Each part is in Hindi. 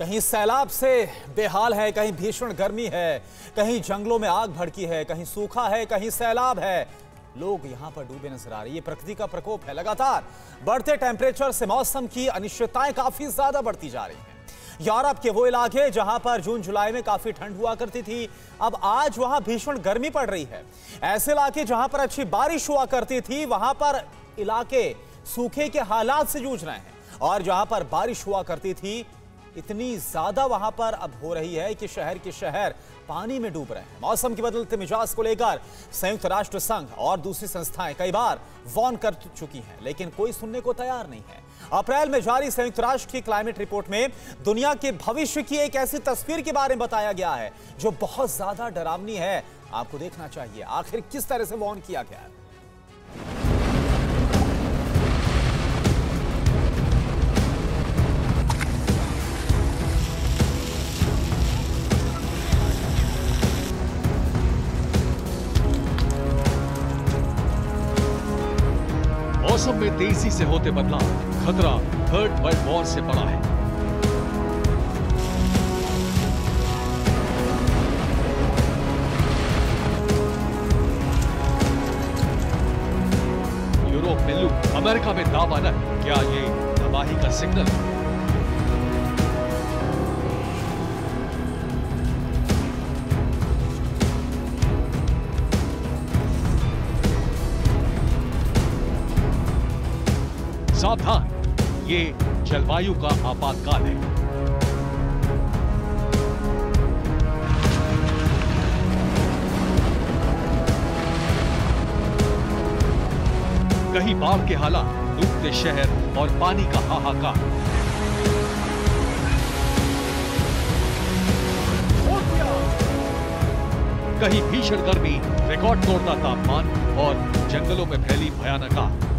कहीं सैलाब से बेहाल है, कहीं भीषण गर्मी है, कहीं जंगलों में आग भड़की है, कहीं सूखा है, कहीं सैलाब है। लोग यहाँ पर डूबे नज़र आ रहे हैं। ये प्रकृति का प्रकोप है। लगातार बढ़ते टेम्परेचर से मौसम की अनिश्चितताएँ काफ़ी ज़्यादा बढ़ती जा रही हैं। यूरोप के वो इलाके जहाँ पर जून, जुलाई में काफ़ी ठंड हुआ करती थी, अब आज वहाँ भीषण गर्मी पड़ रही है। ऐसे इलाके जहाँ पर अच्छी बारिश हुआ करती थी, वहाँ पर इलाके सूखे के हालात से जूझ रहे हैं। और जहाँ पर बारिश हुआ करती थी इतनी ज़्यादा वहाँ पर अब हो रही है कि शहर के शहर पानी में डूब रहे हैं। मौसम के बदलते मिजाज को लेकर संयुक्त राष्ट्र संघ और दूसरी संस्थाएँ कई बार वॉर्न कर चुकी हैं, लेकिन कोई सुनने को तैयार नहीं है। अप्रैल में जारी संयुक्त राष्ट्र की क्लाइमेट रिपोर्ट में दुनिया के भविष्य की एक ऐसी तस्वीर के बारे में बताया गया है, जो बहुत ज़्यादा डरावनी है। आपको देखना चाहिए, आखिर किस तरह से वॉर्न किया गया है। मौसम में तेज़ी से होते बदलाव, खतरा थर्ड वर्ल्ड वॉर से बड़ा है। यूरोप में लू अमेरिका में दावा न, क्या ये तबाही का सिग्नल? है सावधान ये जलवायु का आपातकाल है। कहीं बाढ़ के हालात डूबते शहर और पानी का हाहाकार। कहीं भीषण गर्मी, रिकॉर्ड तोड़ता तापमान और जंगलों में फैली भयानक आग।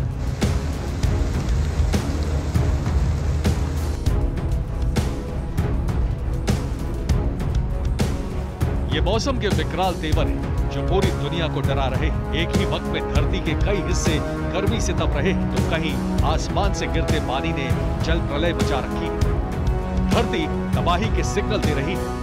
मौसम के विकराल तेवर हैं, जो पूरी दुनिया को डरा रहे। एक ही वक्त में धरती के कई हिस्से गर्मी से तप रहे तो कहीं आसमान से गिरते पानी ने जल प्रलय बचा रखी। धरती तबाही के सिग्नल दे रही है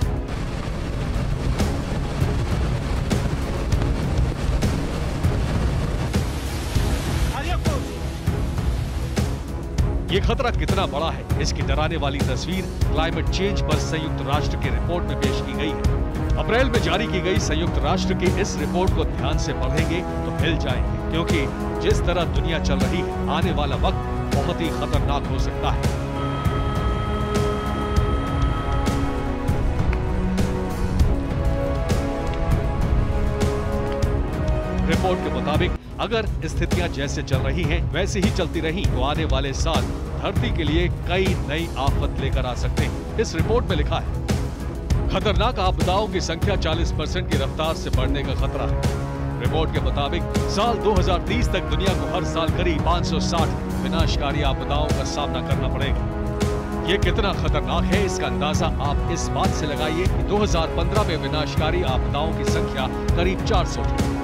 ये खतरा कितना बड़ा है, इसकी डराने वाली तस्वीर क्लाइमेट चेंज पर संयुक्त राष्ट्र की रिपोर्ट में पेश की गई है अप्रैल में जारी की गई संयुक्त राष्ट्र की इस रिपोर्ट को ध्यान से पढ़ेंगे तो हिल जाएँगे, क्योंकि जिस तरह दुनिया चल रही है आने वाला वक्त बहुत ही खतरनाक हो सकता है। रिपोर्ट के मुताबिक, अगर स्थितियाँ जैसे चल रही हैं, वैसे ही चलती रही तो आने वाले साल धरती के लिए कई नई आफत लेकर आ सकते हैं। इस रिपोर्ट में लिखा है खतरनाक आपदाओं की संख्या 40 परसेंट की रफ्तार से बढ़ने का खतरा। है रिपोर्ट के मुताबिक, साल 2030 तक दुनिया को हर साल करीब 560 विनाशकारी आपदाओं का सामना करना पड़ेगा। ये कितना खतरनाक है, इसका अंदाज़ा आप इस बात से लगाइए कि 2015 में विनाशकारी आपदाओं की संख्या करीब 400 थी।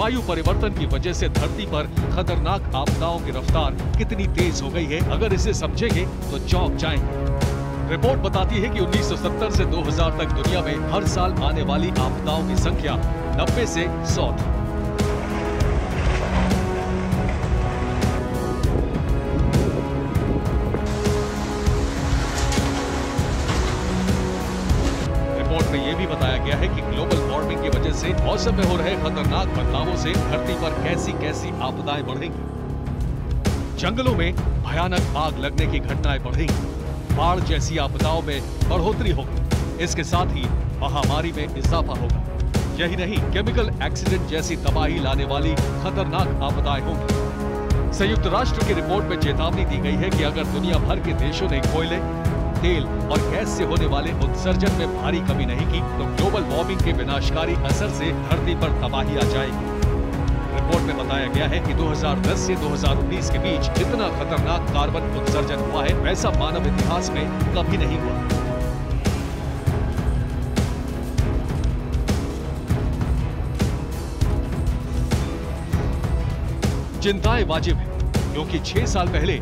जलवायु परिवर्तन की वजह से धरती पर खतरनाक आपदाओं की रफ्तार कितनी तेज हो गई है, अगर इसे समझेंगे तो चौंक जाएँगे। रिपोर्ट बताती है कि 1970 से 2000 तक दुनिया में हर साल आने वाली आपदाओं की संख्या 90 से 100 थी। में यह भी बताया गया है कि ग्लोबल वार्मिंग की वजह से मौसम में हो रहे खतरनाक बदलावों से धरती पर कैसी कैसी आपदाएँ बढ़ेंगी। जंगलों में भयानक आग लगने की घटनाएँ बढ़ेंगी। बाढ़ जैसी आपदाओं में बढ़ोतरी होगी। इसके साथ ही महामारी में इजाफा होगा। यही नहीं केमिकल एक्सीडेंट जैसी तबाही लाने वाली खतरनाक आपदाएँ होंगी। संयुक्त राष्ट्र की रिपोर्ट में चेतावनी दी गई है कि अगर दुनिया भर के देशों ने कोयले तेल और गैस से होने वाले उत्सर्जन में भारी कमी नहीं की तो ग्लोबल वार्मिंग के विनाशकारी असर से धरती पर तबाही आ जाएगी। रिपोर्ट में बताया गया है कि 2010 से 2019 के बीच जितना खतरनाक कार्बन उत्सर्जन हुआ है, वैसा मानव इतिहास में कभी नहीं हुआ। चिंताएँ वाजिब है, क्योंकि छह साल पहले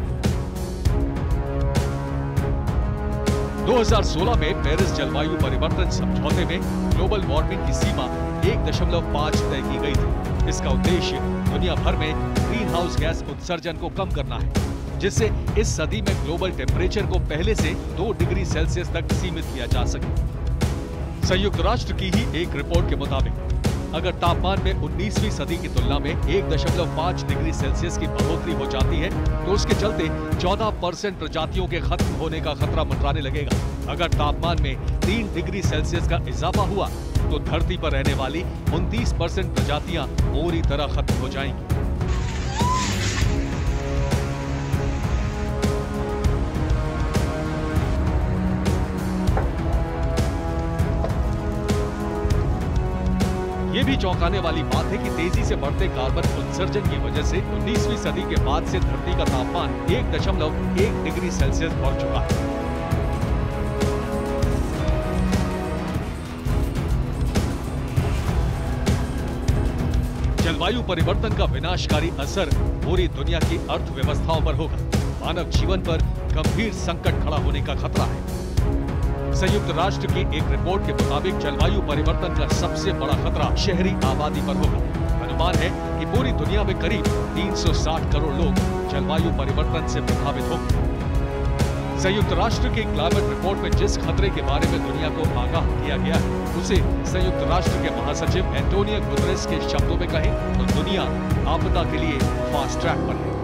2016 में पेरिस जलवायु परिवर्तन समझौते में ग्लोबल वार्मिंग की सीमा 1.5 तय की गई थी। इसका उद्देश्य दुनिया भर में ग्रीन हाउस गैस उत्सर्जन को कम करना है, जिससे इस सदी में ग्लोबल टेम्परेचर को पहले से दो डिग्री सेल्सियस तक सीमित किया जा सके। संयुक्त राष्ट्र की ही एक रिपोर्ट के मुताबिक अगर तापमान में 19वीं सदी की तुलना में 1.5 डिग्री सेल्सियस की बढ़ोतरी हो जाती है तो उसके चलते 14 परसेंट प्रजातियों के खत्म होने का खतरा मंडराने लगेगा। अगर तापमान में 3 डिग्री सेल्सियस का इजाफा हुआ तो धरती पर रहने वाली 29 परसेंट प्रजातियाँ पूरी तरह खत्म हो जाएँगी। भी चौंकाने वाली बात है कि तेज़ी से बढ़ते कार्बन उत्सर्जन की वजह से 19वीं सदी के बाद से धरती का तापमान एक दशमलव एक डिग्री सेल्सियस बढ़ चुका है। जलवायु परिवर्तन का विनाशकारी असर पूरी दुनिया की अर्थव्यवस्थाओं पर होगा। मानव जीवन पर गंभीर संकट खड़ा होने का खतरा है। संयुक्त राष्ट्र की एक रिपोर्ट के मुताबिक जलवायु परिवर्तन का सबसे बड़ा खतरा शहरी आबादी पर होगा। अनुमान है कि पूरी दुनिया में करीब 360 करोड़ लोग जलवायु परिवर्तन से प्रभावित होंगे। संयुक्त राष्ट्र की क्लाइमेट रिपोर्ट में जिस खतरे के बारे में दुनिया को आगाह किया गया है, उसे संयुक्त राष्ट्र के महासचिव एंटोनियो गुतरेस के शब्दों में कहें तो दुनिया आपदा के लिए फास्ट ट्रैक पर है।